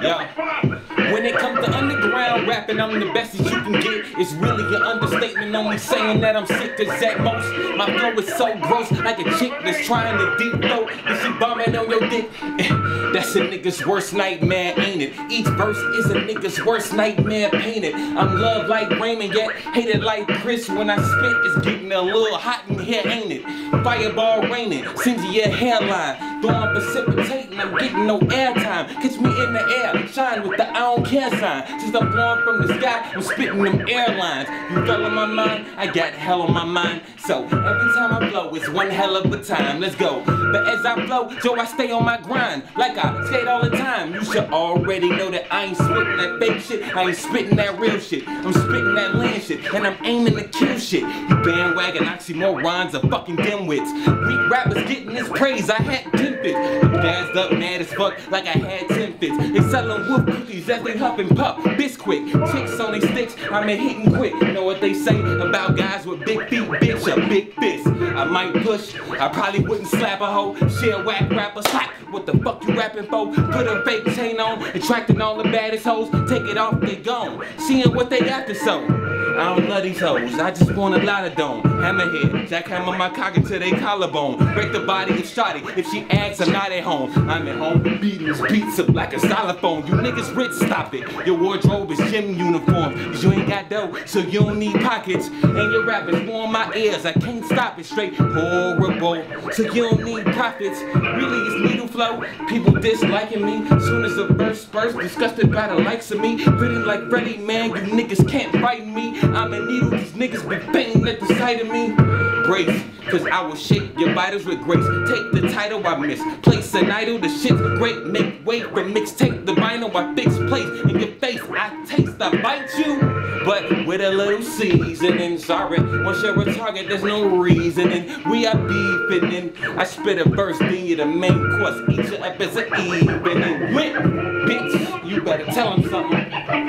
Yeah. When it comes to underground rapping, I'm the best that you can get. It's really an understatement, only saying that I'm sick to at most. My flow is so gross, like a chick that's trying to deep throat. And she bombing on your dick. That's a nigga's worst nightmare, ain't it? Each verse is a nigga's worst nightmare painted. I'm loved like Raymond, yet hated like Chris. When I spit, it's getting a little hot in here, ain't it? Fireball raining, singe your hairline. I'm precipitating, I'm getting no airtime. Catch me in the air, shine with the I don't care sign. Since I'm blowing from the sky, I'm spitting them airlines. You fell on my mind, I got hell on my mind. So every time I blow, it's one hell of a time. Let's go. But as I flow, Joe, I stay on my grind. Like I skate all the time. You should already know that I ain't spitting that fake shit. I ain't spitting that real shit. I'm spitting that land shit. And I'm aiming to kill shit. You bandwagon oxymorons are fucking dimwits. Weak rappers getting this praise. I had 10 fits. Gassed up, mad as fuck, like I had 10 fits. They selling wolf cookies as they huff and puff. Bisquick, chicks on they sticks. I'm a hitting quick. You know what they say about guys with big feet, bitch, a big fist. I might push, I probably wouldn't slap a hoe. Shit, whack rapper, slap. What the fuck you rapping for? Put a fake chain on, attracting all the baddest hoes. Take it off, they gone. Seeing what they after show. I don't love these hoes, I just want a lot of dome. Hammerhead, jackhammer my cock into they collarbone. Break the body of Shotty if she asks I'm not at home. I'm at home, beating this pizza like a xylophone. You niggas rich, stop it. Your wardrobe is gym uniform. Cause you ain't got dough, so you don't need pockets. And your rap is in my ears, I can't stop it straight. Horrible, so you don't need profits. Really, it's needle flow. People disliking me. Soon as the verse burst, disgusted by the likes of me. Feeling like Freddie, man, you niggas can't fight me. Niggas be banging at the sight of me. Brace, cause I will shake your vitals with grace. Take the title I miss, place an idol, the shit's great. Make way for mixtape, the vinyl I fix place in your face. I taste, I bite you, but with a little seasoning. Sorry, once you're a target, there's no reasoning. We are beefing, I spit a verse, then you the main course. You up as an evening. Went, bitch, you better tell him something.